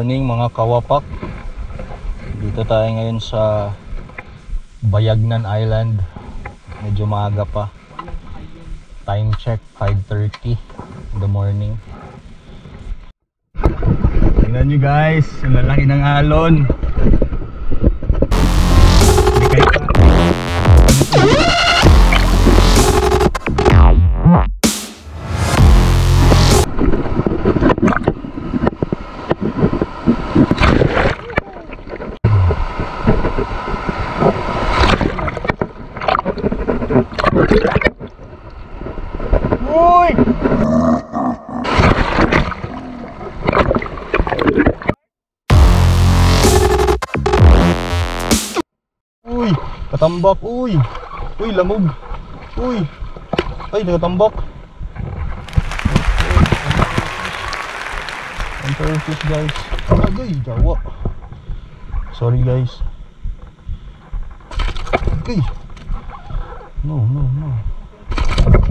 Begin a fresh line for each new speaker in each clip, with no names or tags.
Morning mga kawapak. Dito tayo ngayon sa Bayagnan Island. Medyo maaga pa. Time check 5.30 in the morning. Tingnan nyo guys, ang lalaki ng alon. Hindi kayo katambak, uy. Uy, lamog. Uy. Ay, nakatambak. Enter fish guys. Agay, jawa. Sorry guys. Agay. No, no, no.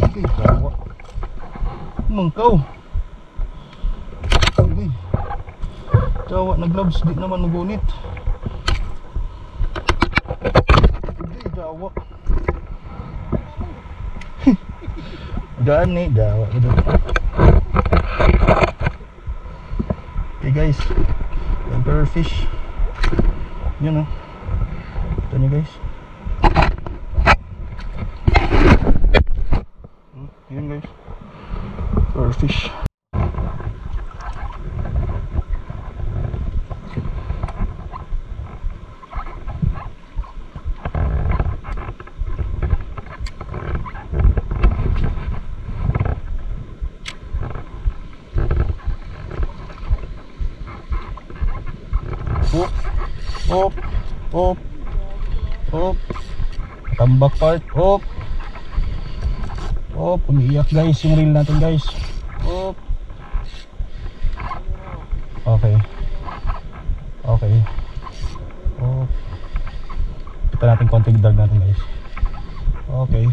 Agay, jawa. Mangkaw. Agay. Jawa, naglabs di naman nagunit. Agay, jawa. Gani, jawa. Ito. Okay guys. Emperor fish. Yun oh. Ito nyo guys. Hmm, Yun guys. Emperor fish. Op. Op. Op. Op. Tambak part. Op. Op. Umiiyak guys yung reel natin guys. Op. Okay. Okay. Op. Kita natin konting drag natin guys. Okay.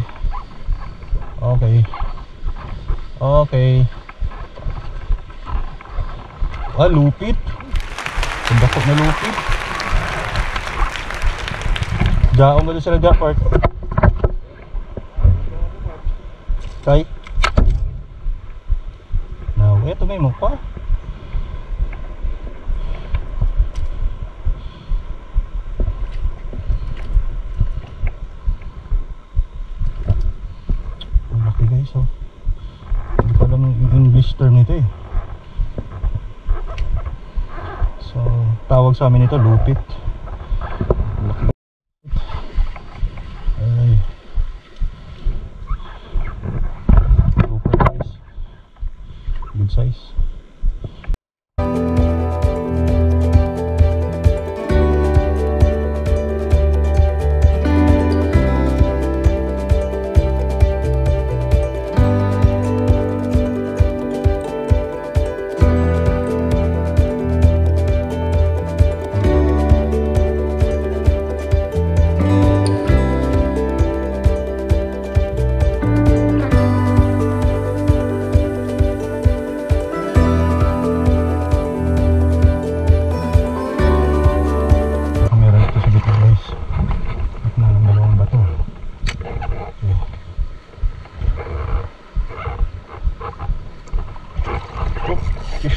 Okay. Okay. Ah, lupit. Ang dako na lupit. Ba doon sila Jaffart? Kay? Now, eto may mo pa. Ang laki guys oh. Hindi ko alam yung English term nito eh. So, tawag sa amin ito lupit. vocês.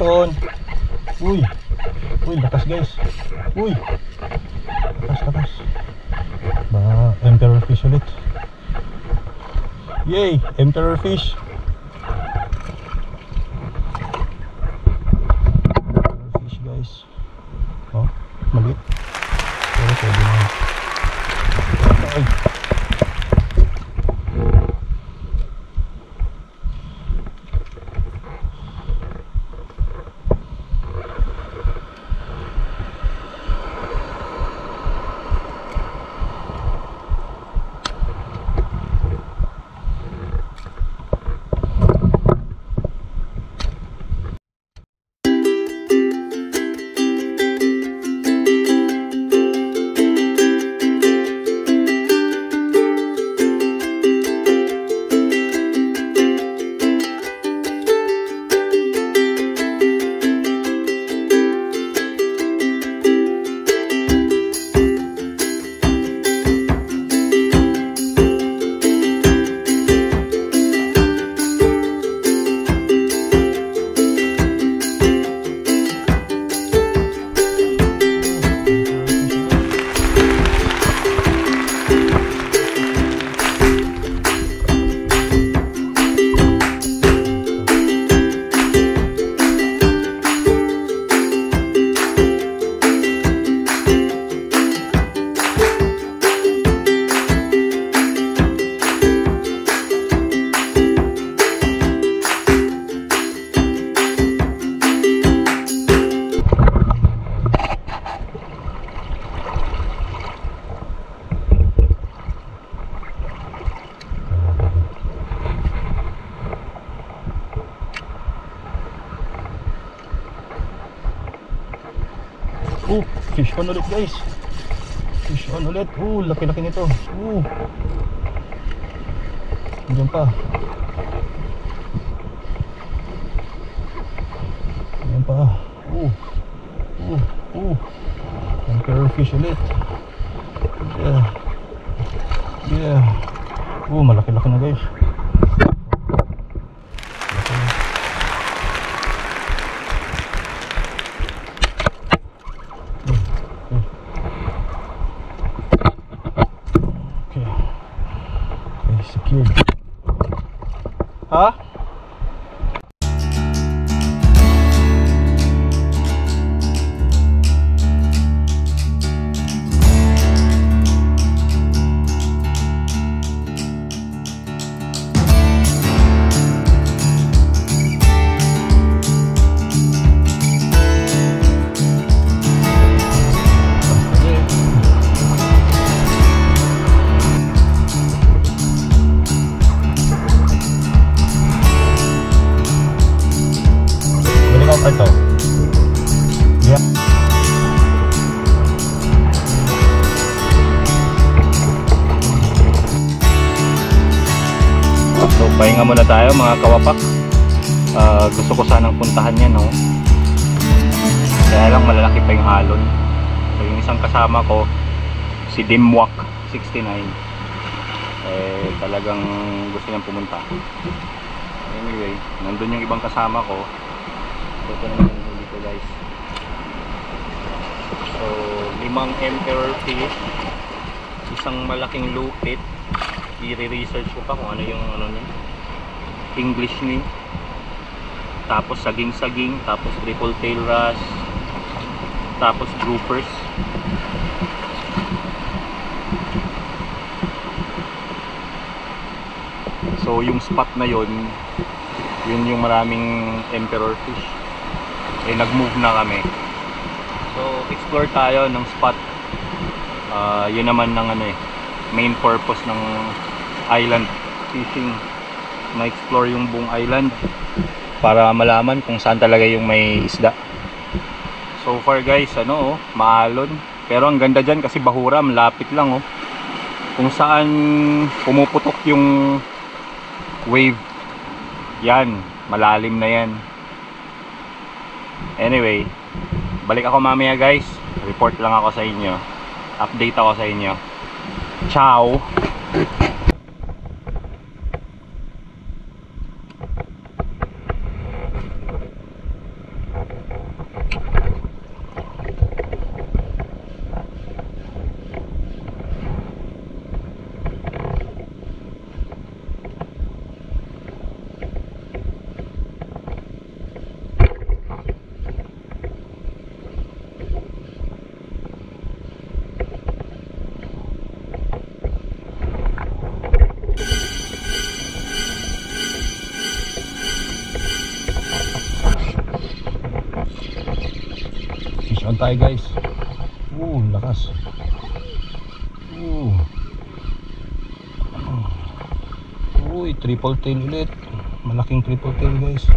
Fish on. Uy. Uy, lakas guys. Uy. Lakas, lakas. Ba, emperor fish ulit. Yay, emperor fish. Oh, fish on ulit guys. Fish on ulit. Oh, laki-laki nito. Oh. Diyan pa. Diyan pa. Oh. Oh, oh. Emperor fish ulit. Yeah. Yeah. Oh, malaki-laki na guys. Tayo mga kawapak. Ah, gusto ko sanang puntahan yan, no? Kaya lang malalaki pa yung halon. So, yung isang kasama ko, si Dimwak 69. Eh, talagang gusto niyang pumunta. Anyway, nandun yung ibang kasama ko. Ito naman yung huli guys. So, limang emperor fish, isang malaking lupit. I-research ko pa kung ano yung ano niya. English name. Tapos saging-saging, tapos triple tail wrasse, tapos groupers. So yung spot na yon, yun yung maraming emperor fish. Eh nag-move na kami. So explore tayo ng spot. Ah, yun naman ng ano eh, main purpose ng island fishing. Na-explore yung buong island para malaman kung saan talaga yung may isda. So far guys, ano oh, maalon. Pero ang ganda dyan kasi bahura, malapit lang oh. Kung saan pumuputok yung wave. Yan, malalim na yan. Anyway, balik ako mamaya guys. Report lang ako sa inyo. Update ako sa inyo. Ciao! Tayo guys. Oo, lakas. Oo. Uy, triple tail ulit. Malaking triple tail guys.